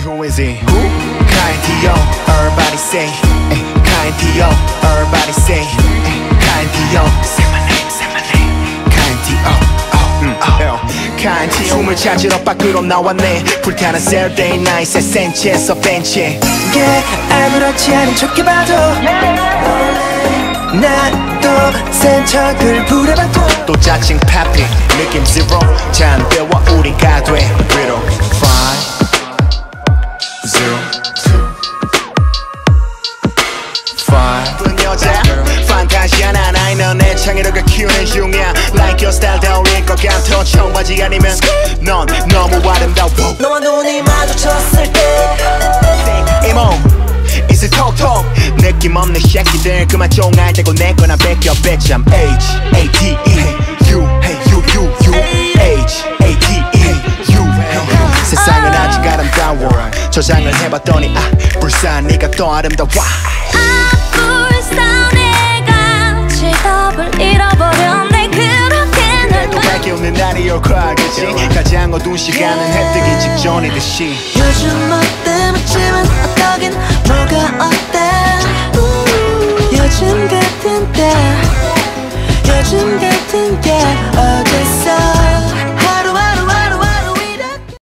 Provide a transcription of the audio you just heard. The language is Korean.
who is he? Who? Kind everybody say eh, Kind everybody say eh, Kind Say my name, say my name Kind oh, 음, oh. Kind 숨을 찾으러 밖으로 나왔네 불타는 Saturday night 새 센치에서 벤치에 yeah, 아무렇지 않은 척해봐도 난또 센척을 부려봤고 또 짜증 파피 느낌 zero 잠배워 우린 가돼 Five 쁜 여자 판타지한 하나의 넌내 창의력을 키우는 중이야. Like your style 다 어울릴 것 같아 청바지 아니면 넌 너무 아름다워. 너와 눈이 마주쳤을 때. 이모 이슬 톡톡 느낌 없는 새끼들 그만 쫑알 대고 내 거나 뺏겨 뺏잠 H A T E. U hey you you you H A T E. U hey 세상은 아직 아름다워. 저장을 해봤더니 아 불쌍한 네가 더 아름다워 가장 어두운 시간은 해 뜨기 직전이듯이. 요즘 뭐 요즘 같은